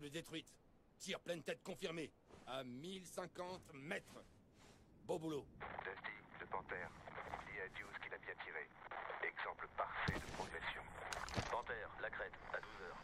Cible détruite. Tir pleine tête confirmé. À 1050 mètres. Beau boulot. Dusty, le panthère. Dis à Deuce qu'il a bien tiré. Exemple parfait de progression. Panthère, la crête, à 12 heures.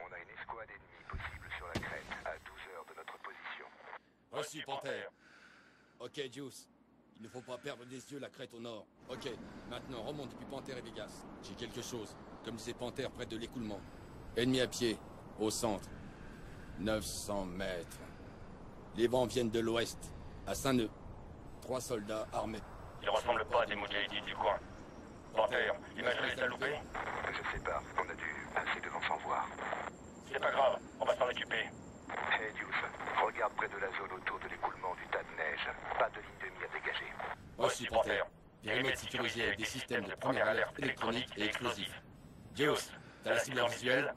On a une escouade ennemie possible sur la crête, à 12 heures de notre position. Reçu, Panthère. Ok, Juice. Il ne faut pas perdre des yeux la crête au nord. Ok, maintenant remonte depuis Panthère et Vegas. J'ai quelque chose, comme disait Panthère près de l'écoulement. Ennemi à pied, au centre. 900 mètres. Les vents viennent de l'ouest, à Saint-Neu. Trois soldats armés. Ils ressemblent pas à des moudjahidis du coin. Panthère, l'imagerie est à louper Je sais pas, on a dû passer devant sans voir. C'est pas grave, on va s'en occuper. Hey Deuce, regarde près de la zone autour de l'écoulement du tas de neige. Pas de ligne de mire dégagée. Reçu, Panthère. Périmètre sécurisé avec des systèmes de première alerte électronique et explosifs. Juice, t'as la cible en visuel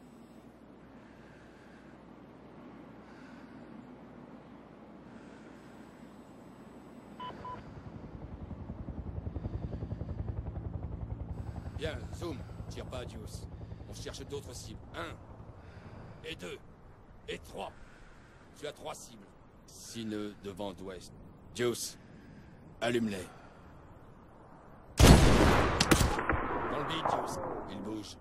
Bien, zoom. Tire pas, Juice. On cherche d'autres cibles. Un. Et deux. Et trois. Tu as trois cibles. Six nœuds de vent d'ouest. Juice, allume-les. Dans le beat, Juice. Il bouge.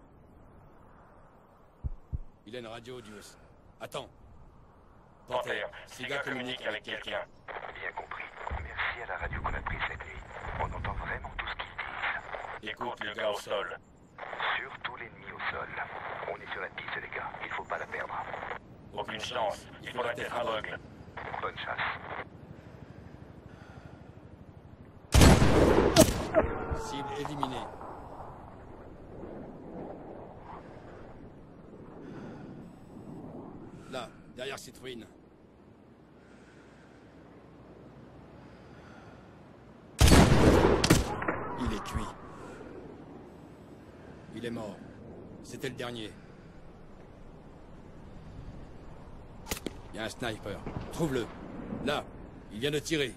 Il a une radio, Juice. Attends. Panthère, ces gars communiquent avec quelqu'un. Bien compris. Merci à la radio qu'on a prise cette nuit. On entend vraiment tout ce qu'ils disent. Écoute le gars au sol. Surtout l'ennemi au sol. On est sur la piste, les gars. Il faut pas la perdre. Aucune chance, il faudrait être aveugle. Bonne chasse. Cible éliminée. Là, derrière cette ruine. Il est cuit. Il est mort. C'était le dernier. Il y a un sniper. Trouve-le. Là, il vient de tirer.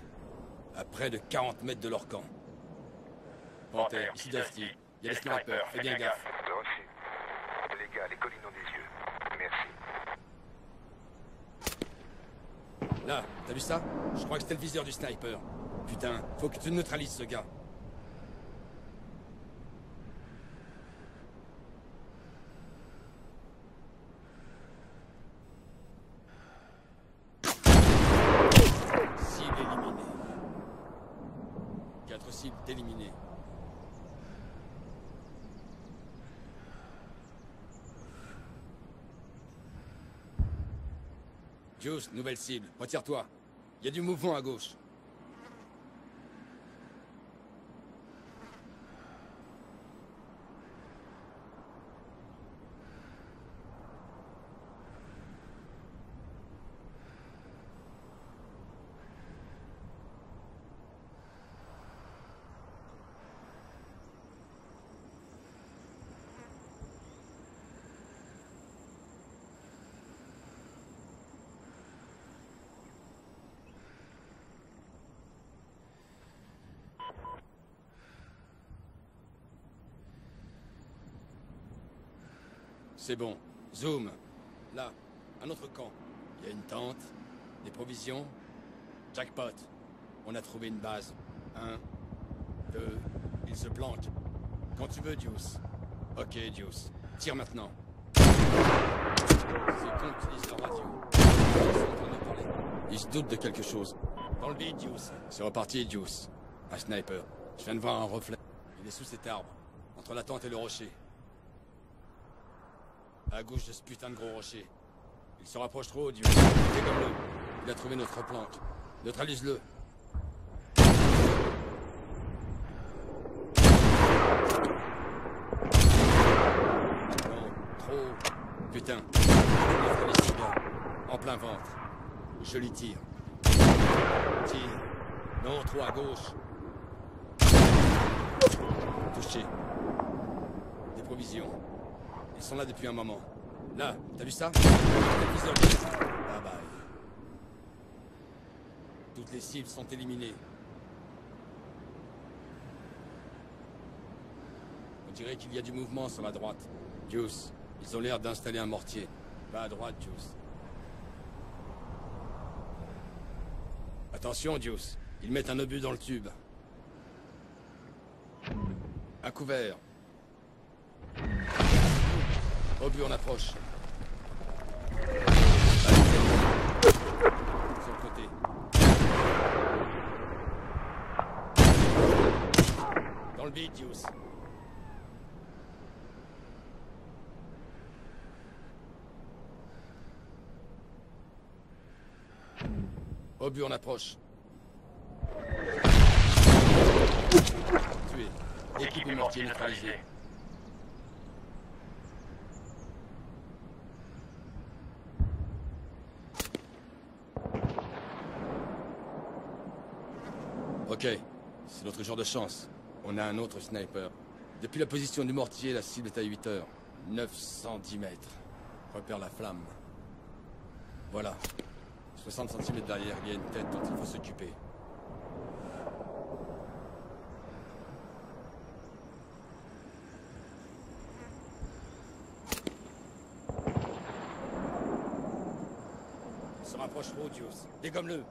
À près de 40 mètres de leur camp. Panthère, ici Dusty. Il y a des snipers, fais bien gaffe. Reçu. Les gars, les collines ont des yeux. Merci. Là, t'as vu ça? Je crois que c'était le viseur du sniper. Putain, faut que tu neutralises ce gars. Cible éliminée. Quatre cibles éliminées. Juice, nouvelle cible. Retire-toi. Il y a du mouvement à gauche. C'est bon. Zoom. Là, un autre camp. Il y a une tente, des provisions. Jackpot. On a trouvé une base. Un, deux, il se planque. Quand tu veux, Deuce. Ok, Deuce. Tire maintenant. La radio. Ils sont de se doutent de quelque chose. Dans le vide, Deuce. C'est reparti, Deuce. Un sniper. Je viens de voir un reflet. Il est sous cet arbre, entre la tente et le rocher. À gauche de ce putain de gros rocher. Il se rapproche trop, Dieu. Dégomme-le. Il a trouvé notre planque. Neutralise-le. Non, trop. Putain. En plein ventre. Je lui tire. Tire. Non, trop à gauche. Touché. Des vision. Ils sont là depuis un moment. Là, t'as vu ça? Bye bye. Toutes les cibles sont éliminées. On dirait qu'il y a du mouvement sur la droite. Juice, ils ont l'air d'installer un mortier. Va à droite, Juice. Attention, Juice. Ils mettent un obus dans le tube. À couvert. Obus en approche. Sur le côté. Dans le bide, Juice. Obus en approche. Tué. Équipe et mortier neutralisé. Ok, c'est notre jour de chance. On a un autre sniper. Depuis la position du mortier, la cible est à 8 heures. 910 mètres. Repère la flamme. Voilà. 60 cm derrière, il y a une tête dont il faut s'occuper. Il se rapproche trop, Dios. Dégomme-le.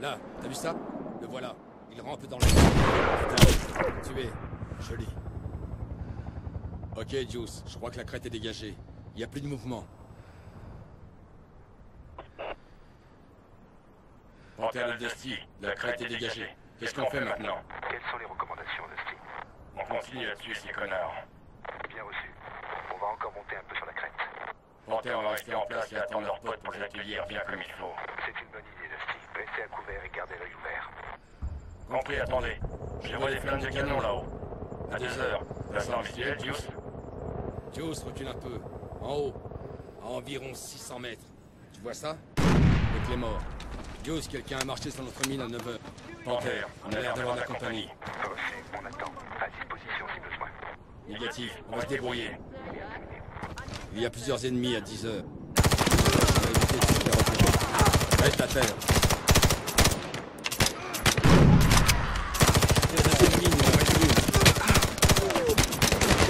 Là, t'as vu ça Le voilà. Il rampe dans le... Tué. Joli. Ok, Juice, je crois que la crête est dégagée. Il n'y a plus de mouvement. Panthère de Dusty, la crête est dégagée. Qu'est-ce qu'on fait maintenant Quelles sont les recommandations, Dusty On continue à tuer ces connards. Bien reçu. On va encore monter un peu sur la crête. Panthère va rester en place et attendre leurs potes pour les accueillir bien comme il faut. C'est une bonne idée. Restez à couvert et gardez l'œil ouvert. Compris, attendez. Je vois des flammes de canon là-haut. À deux heures. Placement visuel, Juice Juice, recule un peu. En haut. À environ 600 mètres. Tu vois ça? Les clés morts. Juice, quelqu'un a marché sur notre mine à 9h. Panthère, on a l'air d'avoir de la compagnie. On attend. À disposition si besoin. Négatif, on va se débrouiller. Il y a plusieurs ennemis à 10 heures. Reste à terre. C'est la deuxième ligne, il en reste une.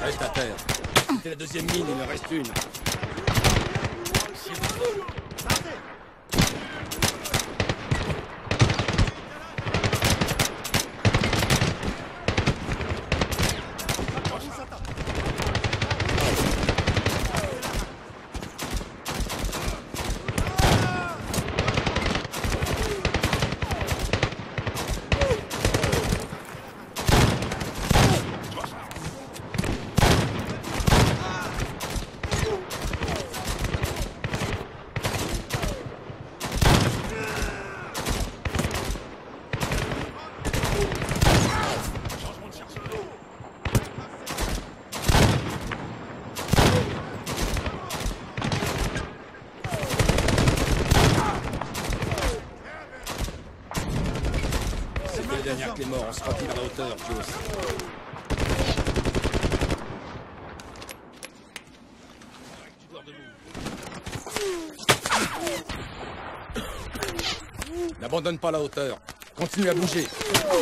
Reste à terre. C'était la deuxième ligne, il en reste une. C'était la dernière clé mort, on se rapide vers la hauteur, Juice. N'abandonne pas la hauteur. Continue à bouger.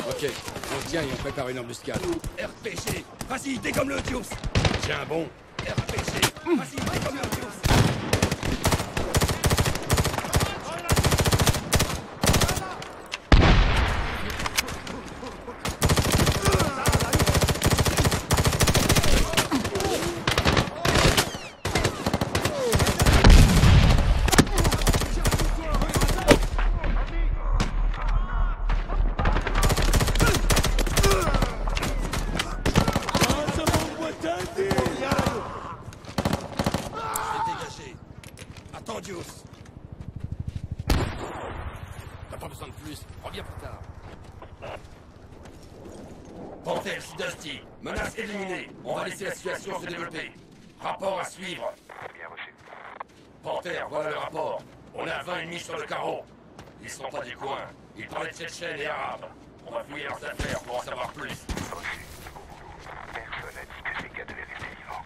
Ok, on se tient et on prépare une embuscade. RPG Vas-y, dégomme-le, Juice Tiens bon. RPG Vas-y, dégomme-le, Juice Panthère, ici Dusty. Menace éliminée. On va laisser la situation se développer. Rapport à suivre. Bien reçu. Panthère, voilà le rapport. On a 20 ennemis sur le carreau. Ils sont pas du coin. Ils parlaient de Tchétchènes et Arabes. On va fouiller leurs affaires pour en savoir plus. Reçu. Au boulot. Personne n'a dit que ces gars devaient rester vivants.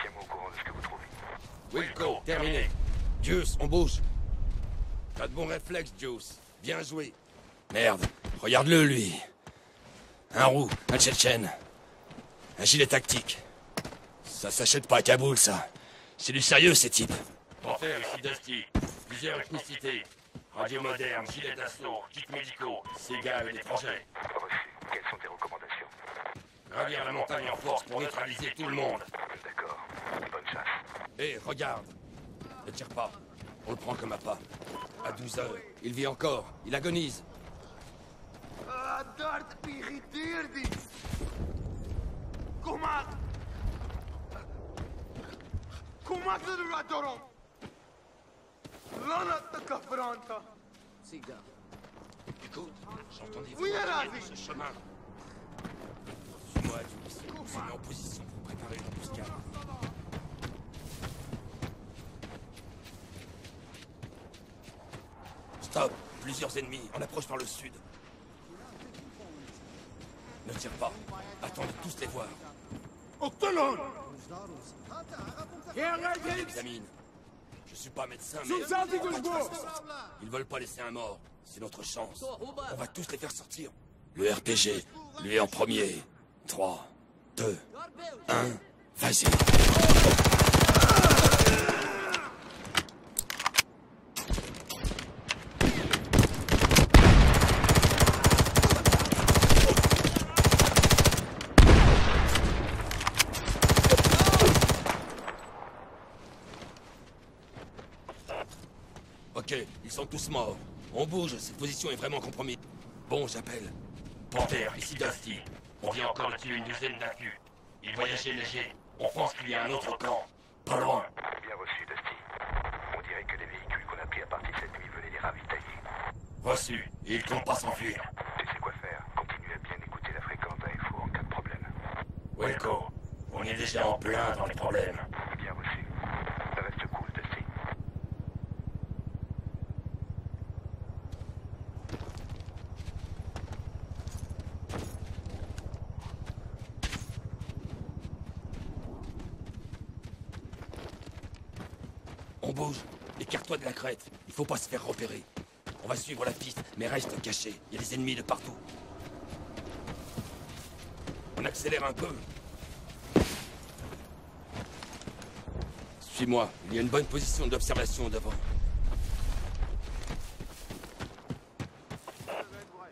Tiens-moi au courant de ce que vous trouvez. Wilco, terminé. Juice, on bouge. T'as de bons réflexes, Juice. Bien joué. Merde, regarde-le, lui. Un roux, un tchétchène. Un gilet tactique. Ça s'achète pas à Kaboul, ça. C'est du sérieux, ces types. Panthère, ici Dusty. Plusieurs ethnicités. Radio moderne, gilet d'assaut, kits médicaux. Ces gars avec des projets. Reçu. Quelles sont tes recommandations? Gravir la montagne en force pour neutraliser tout le monde. D'accord. Bonne chasse. Hé, regarde. Ne tire pas. On le prend comme à pas. À 12 heures, il vit encore. Il agonise. Dart irriteerde. Kom maar. Kom maar naar de restaurant. Lana de Cabranta. Écoute, j'entends des Oui, voix Arabi. venir de ce chemin. Suis-moi, Juice. On se met en position pour préparer une embuscade. Stop Plusieurs ennemis, on approche par le sud. Ne tire pas. Attends de tous les voir. اقتلهم. Examine. Je suis pas médecin, mais... Ils veulent pas laisser un mort. C'est notre chance. On va tous les faire sortir. Le RPG, lui en premier. 3, 2, 1, vas-y. Ok, On bouge, cette position est vraiment compromise. Bon, j'appelle. Panthère, ici Dusty. On vient encore de tuer une douzaine d'inclus. Ils voyageaient léger. On pense qu'il y a un autre camp. Pas loin. Bien reçu, Dusty. On dirait que les véhicules qu'on a pris à partir de cette nuit venaient les ravitailler. Reçu. Et ils comptent pas s'enfuir. Tu sais quoi faire Continue à bien écouter la fréquence AFO en cas de problème. Wilco, on est déjà en plein dans les problèmes. Bien reçu. Reste cool, Dusty. On bouge. Écarte-toi de la crête. Il faut pas se faire repérer. On va suivre la piste, mais reste caché. Il y a des ennemis de partout. On accélère un peu. Suis-moi. Il y a une bonne position d'observation devant.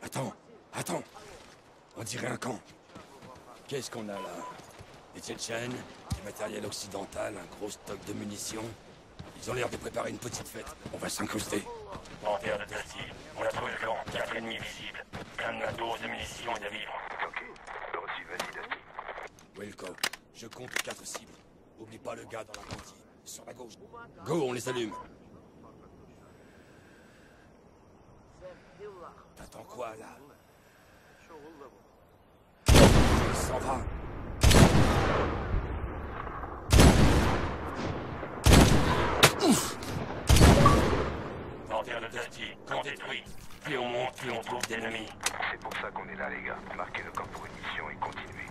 Attends, attends. On dirait un camp. Qu'est-ce qu'on a là? Des Tchétchènes, du matériel occidental, un gros stock de munitions. Ils ont l'air de préparer une petite fête. On va s'incruster. Panthère de Dusty. On a trouvé le camp. Quatre ennemis visibles. Plein de matos, de munitions et de vivres. Ok. Reçu, vas-y, Dusty. Wilco, je compte quatre cibles. Oublie pas le gars dans la cantine, sur la gauche. Go, on les allume. T'attends quoi, là? Il s'en va. Panthère de Dusty. Camp détruit. Plus on monte, plus on trouve d'ennemis. C'est pour ça qu'on est là, les gars. Marquez le camp pour une mission et continuez.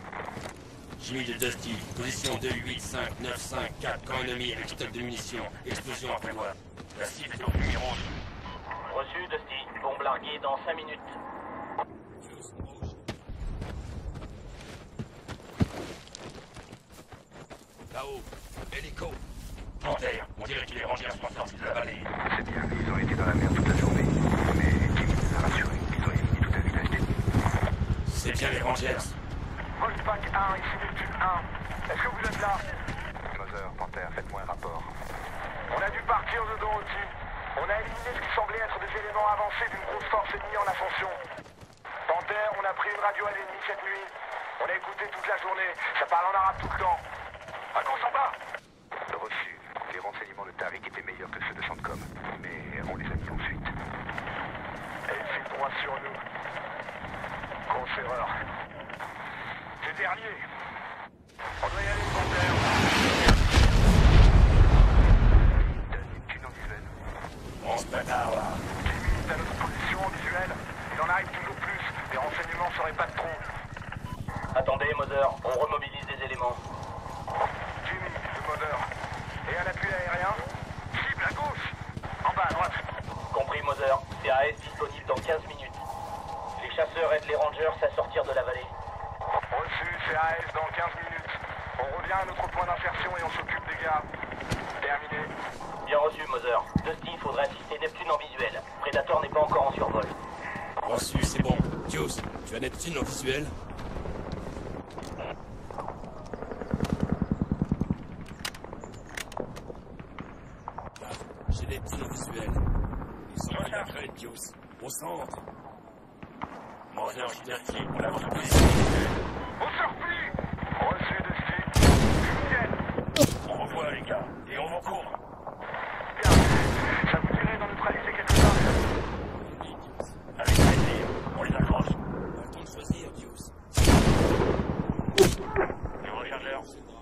Jimmy de Dusty. Position 2, 8, 5, 9, 5, 4. Camp ennemi avec stock de munitions. Explosion à prévoir. La cible est au fumée rouge. Reçu, Dusty. Bombe larguée dans 5 minutes. Là-haut, hélico. Panthère, on dirait que les rangers sont sortis de la vallée. C'est bien, ils ont été dans la mer toute la journée. Mais Jimmy nous a rassurés. Ils ont éliminé tout un village d'ennemis. C'est bien les rangers. Wolfpack 1, ici Neptune 1. Est-ce que vous êtes là? Mother, Panthère, faites-moi un rapport. On a dû partir de dos au-dessus. On a éliminé ce qui semblait être des éléments avancés d'une grosse force ennemie en ascension. Panthère, on a pris une radio à l'ennemi cette nuit. On a écouté toute la journée. Ça parle en arabe tout le temps. À quoi Reçu. Les renseignements de Tariq étaient meilleurs que ceux de Centcom. Mais on les a mis en fuite. Elle file droit sur nous. Grosse erreur. les derniers. On doit y aller, Panther. Donne en visuel. On se prépare là. Est à notre position en visuel. Il en arrive toujours plus. Les renseignements seraient pas de trop. Attendez, Mother, on remobilise des éléments. Jimmy, le moteur. Et un appui aérien Cible à gauche En bas à droite. Compris, Mother. CAS disponible dans 15 minutes. Les chasseurs aident les rangers à sortir de la vallée. Reçu, CAS dans 15 minutes. On revient à notre point d'insertion et on s'occupe des gars. Terminé. Bien reçu, Mother. Dusty, il faudrait assister Neptune en visuel. Predator n'est pas encore en survol. Reçu, c'est bon. Deuce, tu as Neptune en visuel Là, J'ai Neptune en visuel. Ils sont à la crête, Deuce. Au centre. Mother, je Dusty, on l'a repris. Au surplis Reçu, Dusty. Nickel. On revoit les gars, et on vous court. Bien. Ça vous dirait d'en neutraliser quelques-uns Oui, Deuce. Avec plaisir, on les accroche. Pas le temps de choisir, Deuce. Nouveau chargeur. C'est moi.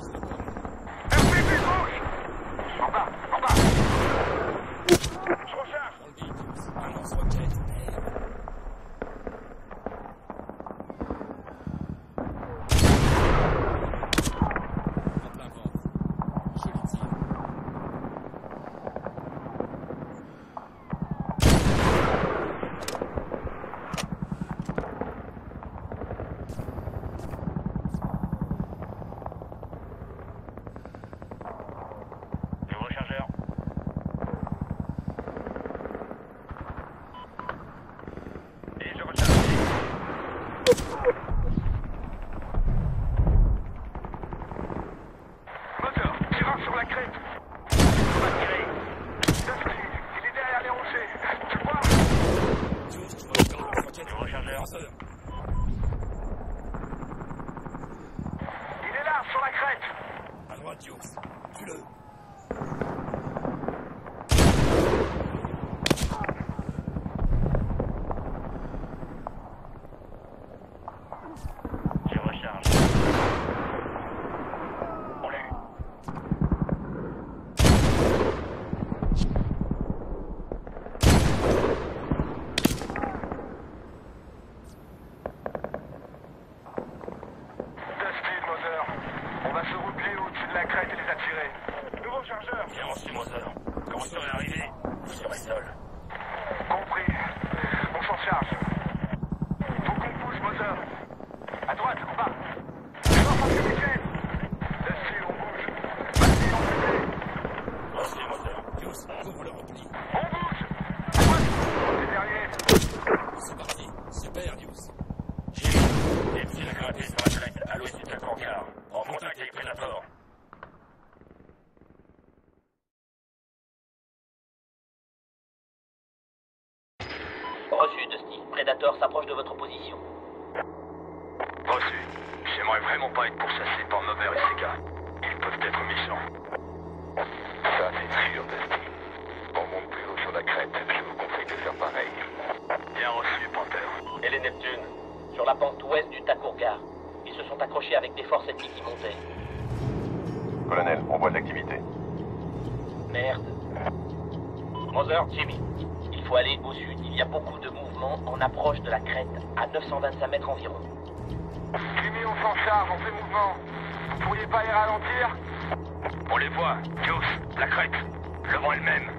C'est pas moi. FPV gauche En bas, en bas Je recharge Dans le beat, Deuce. Un lance-roquette. Merde. À plein ventre. Joli tir. Nouveau chargeur. Et je recharge. Moteur, tireur sur la crête On va tirer Dusty, il est derrière les rochers Tu vois Deuce, tu vois encore le lance-roquette Nouveau chargeur. Lanceur. Il est là, sur la crête À droite, Deuce. Tue-le. Je recharge. On l'a eu. Dusty, le moteur. On va se replier au-dessus de la crête et les attirer. Nouveau chargeur Bien reçu, Mother. Quand vous serez arrivé, vous serez seul. Compris. On s'en charge. Faut qu'on pousse, moteur. À droite, en bas. Force anti-week-end. Dusty, on bouge. Vas-y, on bouge. Reçu, Mother. Deuce, couvre le repli. On bouge. À droite. C'est derrière. C'est parti. Super, Deuce. Jimmy, Neptune a grimpé sur la crête à l'ouest du Hangar, en contact avec Predator. Reçu, Dusty. Predator s'approche de votre position. Reçu. J'aimerais vraiment pas être pourchassé par Mover et ses gars. Ils peuvent être méchants. Ça, c'est sûr, Dusty. On monte plus haut sur la crête. Je vous conseille de faire pareil. Bien reçu, Panther. Et les Neptunes Sur la pente ouest du Takourgar. Ils se sont accrochés avec des forces ennemies qui montaient. Colonel, on voit de l'activité. Merde. Mother, Jimmy. Il faut aller au sud. Il y a beaucoup de mouvements en approche de la crête, à 925 mètres environ. Jimmy, on s'en charge, on fait mouvement. Vous pourriez pas les ralentir On les voit. Deuce, la crête. Le vent est le même.